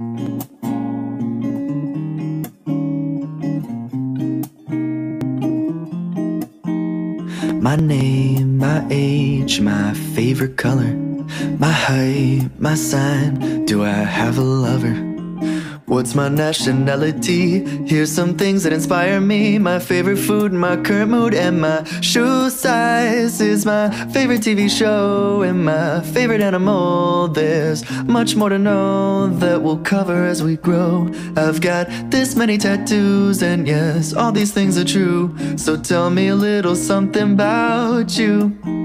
My name, my age, my favorite color, my height, my sign. Do I have a lover? What's my nationality? Here's some things that inspire me. My favorite food, my current mood, and my shoe size is my favorite TV show and my favorite animal. There's much more to know that we'll cover as we grow. I've got this many tattoos, and yes, all these things are true. So tell me a little something about you.